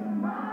Bye.